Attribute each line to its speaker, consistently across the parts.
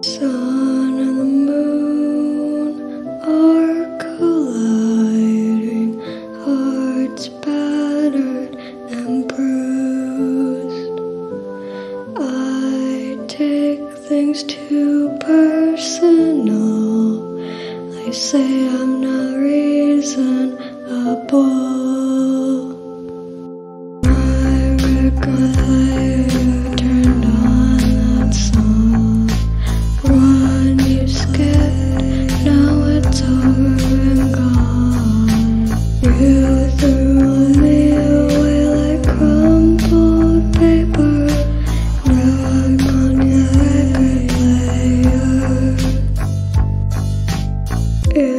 Speaker 1: Sun and the moon are colliding, hearts battered and bruised. I take things too personal. I say I'm not reasonable.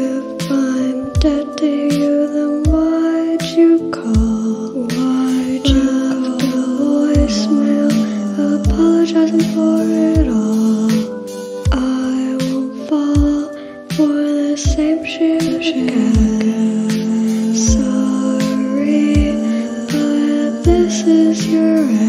Speaker 1: If I'm dead to you, then why'd you call? Why'd you Left call? a voicemail apologizing for it all. I won't fall for the same shit again. Sorry, but this is your end.